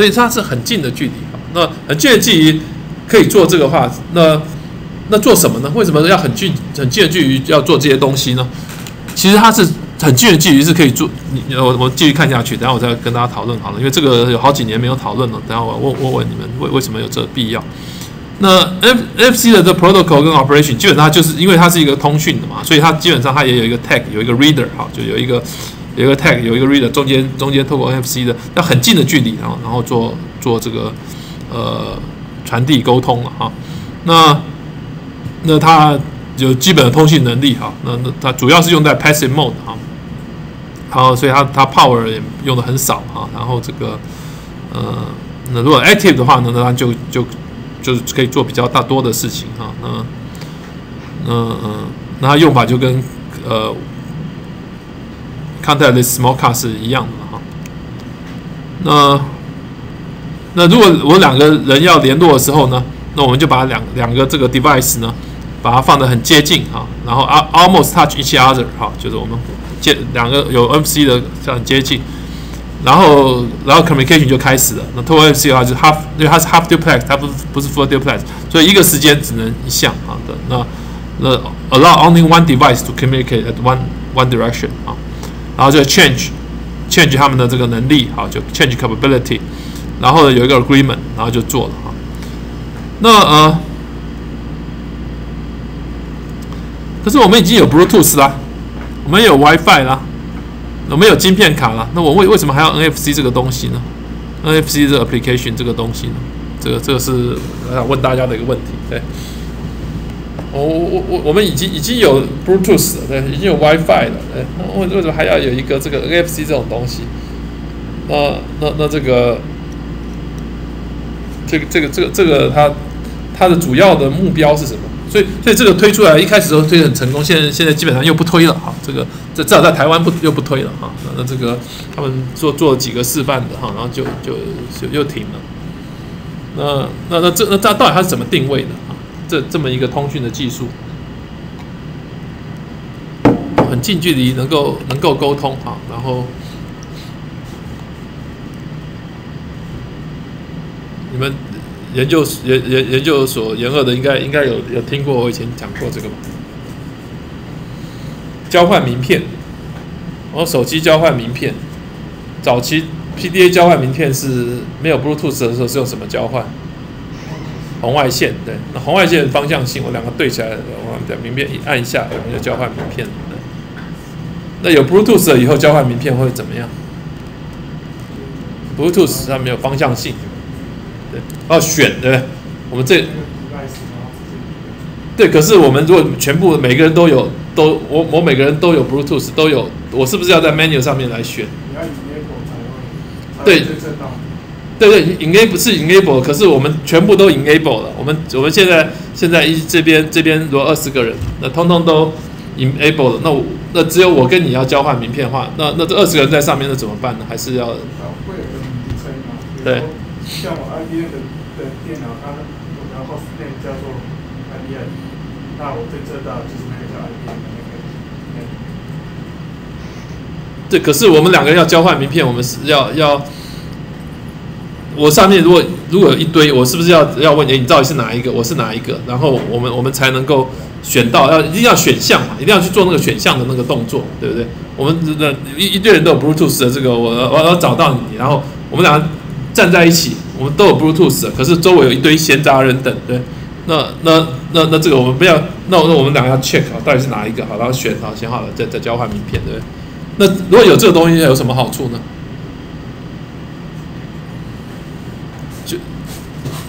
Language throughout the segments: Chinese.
所以它是很近的距离啊。那很近的距离可以做这个话，那那做什么呢？为什么要很近很近的距离要做这些东西呢？其实它是很近的距离是可以做。你我我继续看下去，等下我再跟大家讨论好了，因为这个有好几年没有讨论了。等下我问问问你们为为什么有这个必要？那 F F C 的这 protocol 跟 operation 基本上就是因为它是一个通讯的嘛，所以它基本上它也有一个 tag，有一个 reader 哈，就有一个有一个 tag，有一个 reader，中间中间透过 N F C 的要很近的距离，然后然后做做这个呃传递沟通了哈。那那它有基本的通信能力哈，那那它主要是用在 passive mode 哈，然后所以它它 power 也用的很少哈，然后这个呃那如果 active 的话呢，那它就就就是可以做比较大多的事情哈，那那嗯，那它用法就跟呃 contactless small car 是一样的哈。那那如果我两个人要联络的时候呢，那我们就把两两个这个 device 呢，把它放得很接近哈，然后啊 almost touch each other 哈，就是我们接两个有 NFC 的这样接近。然后，然后 communication 就开始了。那 t o NFC 的话就 half，因为它是 half duplex，它不是不是 full duplex，所以一个时间只能一项啊的。那那 allow only one device to communicate at one one direction 啊。然后就 change change 他们的这个能力，好就 change capability。然后有一个 agreement，然后就做了哈。那呃，可是我们已经有 Bluetooth 啦，我们有 WiFi 啦。我们有晶片卡了，那我为为什么还要 NFC 这个东西呢？NFC 这个 application 这个东西呢？这个这个是我想问大家的一个问题。对，我我我我们已经已经有 Bluetooth 了，对，已经有 WiFi 了，对，为为什么还要有一个这个 NFC 这种东西？那那那这个这个这个这个这个它它的主要的目标是什么？所以，所以这个推出来一开始都推得很成功，现在现在基本上又不推了哈。这个这至少在台湾不又不推了哈。那那这个他们做做了几个示范的哈，然后就就就又停了。那那那这那这到底它是怎么定位的啊？这这么一个通讯的技术，很近距离能够能够沟通哈，然后你们。研究研研研究所研二的应该应该有有听过我以前讲过这个吧？交换名片，我手机交换名片，早期 PDA 交换名片是没有 Bluetooth 的时候是用什么交换？红外线，对，那红外线方向性，我两个对起来，我把名片一按一下，我们就交换名片。那有 Bluetooth 了以后交换名片会怎么样？Bluetooth 它没有方向性。对，要选对？我们这对，可是我们如果全部每个人都有，都我我每个人都有 Bluetooth 都有，我是不是要在 menu 上面来选？对，对对，enable 是 enable，可是我们全部都 enable 了。我们我们现在现在一这边这边如果二十个人，那通通都 enable 了，那我那只有我跟你要交换名片的话，那那这二十个人在上面那怎么办呢？还是要对。像我 IBM 的的电脑，它然后是那叫做 IBM，那我对这道就是那个叫 IBM 的那个。对，可是我们两个人要交换名片，我们是要要，我上面如果如果有一堆，我是不是要要问你，你到底是哪一个？我是哪一个？然后我们我们才能够选到，要一定要选项嘛，一定要去做那个选项的那个动作，对不对？我们的一一堆人都有 Bluetooth 的这个，我我要找到你，然后我们俩。站在一起，我们都有 Bluetooth，可是周围有一堆闲杂人等，对，那那那那这个我们不要，那那我们两个要 check 啊，到底是哪一个好，然后选好，选好了再再交换名片，对不对？那如果有这个东西，有什么好处呢？就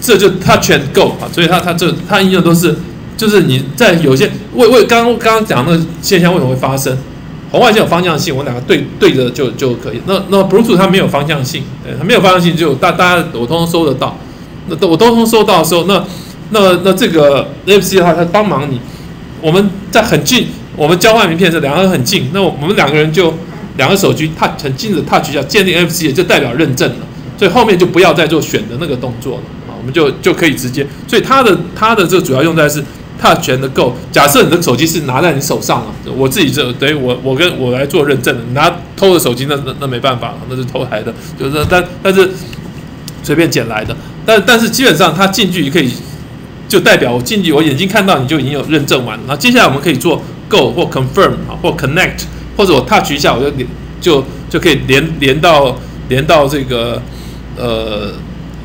这就 touch go 啊，所以它它这它应用都是，就是你在有些为为刚刚刚刚讲那个现象为什么会发生？红外线有方向性，我两个对对着就就可以。那那 Bluetooth 它没有方向性，对，它没有方向性，就大大家我通通收得到。那都我都通收到的时候，那那那这个 NFC 的话，它帮忙你。我们在很近，我们交换名片是两个人很近，那我们两个人就两个手机 touch 很近的 touch 下，建立 NFC 就代表认证了。所以后面就不要再做选的那个动作了，我们就就可以直接。所以它的它的这个主要用在是。Touch 的够，假设你的手机是拿在你手上了，我自己这等于我我跟我来做认证的，拿偷的手机那那那没办法，那是偷来的，就是但但是随便捡来的。但但是基本上它近距离可以就代表我近距离我眼睛看到你就已经有认证完了。然后接下来我们可以做 Go 或 Confirm 啊或 Connect，或者我 Touch 一下我就连就就可以连连到连到这个呃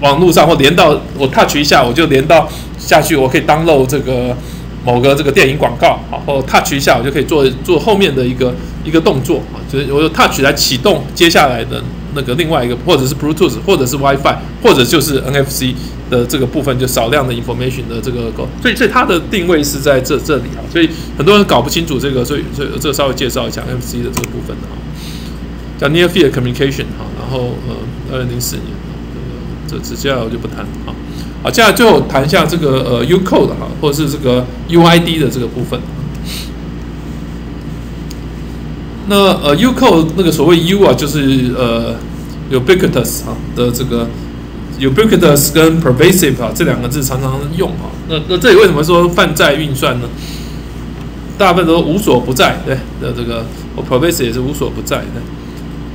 网络上，或连到我 Touch 一下我就连到下去，我可以 download 这个。某个这个电影广告，好，或 touch 一下，我就可以做做后面的一个一个动作啊，就是我用 touch 来启动接下来的那个另外一个，或者是 Bluetooth，或者是 WiFi，或者就是 NFC 的这个部分，就少量的 information 的这个，所以所以它的定位是在这这里啊，所以很多人搞不清楚这个，所以所以这个稍微介绍一下 NFC 的这个部分啊，叫 Near Field Communication 哈，然后呃，二零零四年，这这接下来我就不谈啊。好，接下来最后谈一下这个呃 U code 哈，或者是这个 UID 的这个部分。那呃 U code 那个所谓 U 啊，就是呃 ubiquitous 哈的这个 ubiquitous 跟 pervasive 啊这两个字常常用啊。那那这里为什么说泛在运算呢？大部分都无所不在，对的这个我 pervasive 也是无所不在的。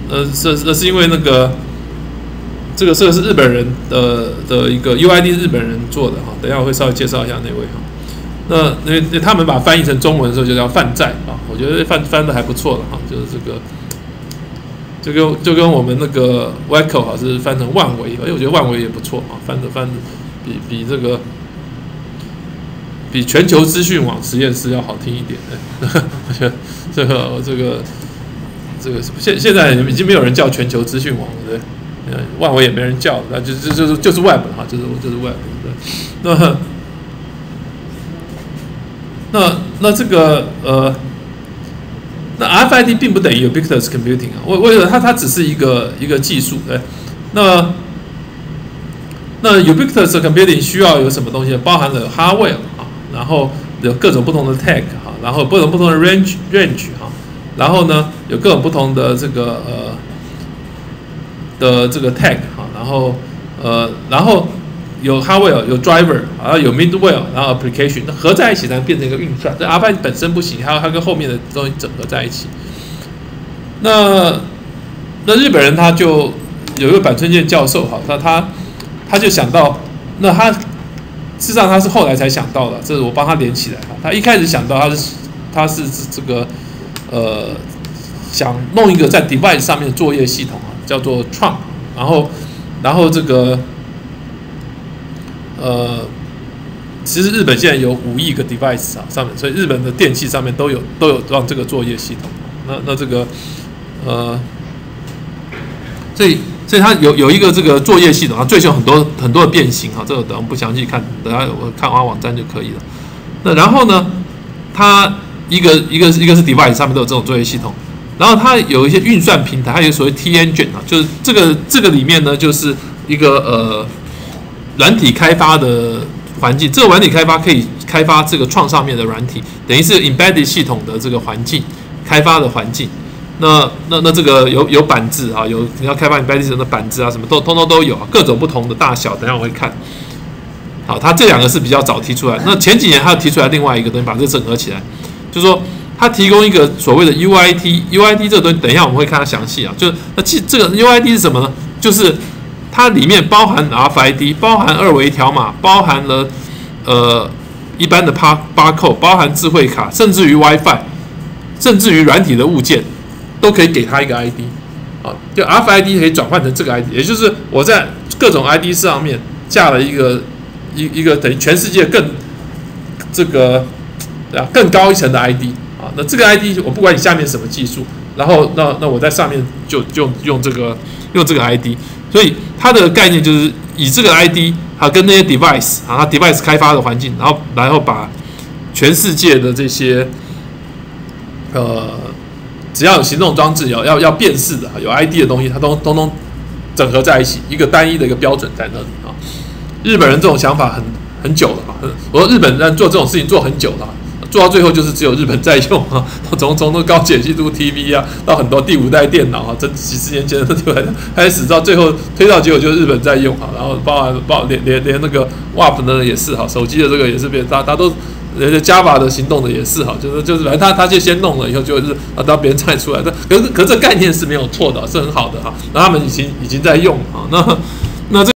呃，这那是因为那个。这个这个是日本人的的一个 UID 日本人做的哈，等下我会稍微介绍一下那位哈。那那那他们把翻译成中文的时候就叫泛在啊，我觉得翻翻的还不错的哈，就是这个，就跟就跟我们那个 Waco 哈是翻成万维，哎，我觉得万维也不错啊，翻的翻的比比这个比全球资讯网实验室要好听一点的，我觉得这个这个这个现现在已经没有人叫全球资讯网了，对。呃，万维也没人叫，那就就就是就是 Web 哈，就是就是 Web 对。那那那这个呃，那 RFID 并不等于 Ubiquitous Computing 啊，为为什么它它只是一个一个技术对？那那 Ubiquitous Computing 需要有什么东西？包含了 Hardware 啊，然后有各种不同的 Tag 哈，然后各种不同的 Range Range 哈，然后呢有各种不同的这个呃。的这个 tag 哈，然后呃，然后有 hardware 有 driver，然后有 middleware，然后 application，合在一起才变成一个运算。这 RFID 本身不行，还要它跟后面的东西整合在一起。那那日本人他就有一个板村健教授哈，他他他就想到，那他事实上他是后来才想到的，这是我帮他连起来哈。他一开始想到他是他是这个呃想弄一个在 device 上面的作业系统啊。叫做 Tru，，然后，然后这个，呃，其实日本现在有五亿个 device 啊，上面，所以日本的电器上面都有都有让这个作业系统。那那这个，呃，所以所以它有有一个这个作业系统啊，最近有很多很多的变形啊，这个等不详细看，等下我看完网站就可以了。那然后呢，它一个一个一个是 device 上面都有这种作业系统。然后它有一些运算平台，它有所谓 T Engine 啊，就是这个这个里面呢，就是一个呃软体开发的环境。这个软体开发可以开发这个创上面的软体，等于是 Embedded 系统的这个环境开发的环境。那那那这个有有板子啊，有你要开发 Embedded 的板子啊，什么都通通都有，各种不同的大小。等下我会看。好，它这两个是比较早提出来。那前几年它提出来另外一个东西，把这个整合起来，就是说。它提供一个所谓的 UIT，UIT 这个东西，等一下我们会看它详细啊。就是那其这个 UIT 是什么呢？就是它里面包含 RFID，包含二维条码，包含了呃一般的 bar barcode，包含智慧卡，甚至于 WiFi，甚至于软体的物件，都可以给它一个 ID 啊。就 RFID 可以转换成这个 ID，也就是我在各种 ID 上面架了一个一一个等于全世界更这个啊更高一层的 ID。那这个 ID 我不管你下面什么技术，然后那那我在上面就就用这个用这个 ID，所以它的概念就是以这个 ID 还有跟那些 device 啊，它 device 开发的环境，然后然后把全世界的这些呃只要有行动装置要要要辨识的有 ID 的东西，它都通通整合在一起，一个单一的一个标准在那里啊。日本人这种想法很很久了嘛，我说日本人做这种事情做很久了。做到最后就是只有日本在用啊，从从那高解析度 TV 啊，到很多第五代电脑啊，这几十年前的出来的，开始到最后推到结果就是日本在用啊，然后包含包连连连那个 WAP 呢也是哈，手机的这个也是变，大家都人家 Java 的行动的也是哈，就是就是反正他他就先弄了以后就是啊，到别人再出来，的，可是可是这概念是没有错的，是很好的哈，那他们已经已经在用啊，那那这。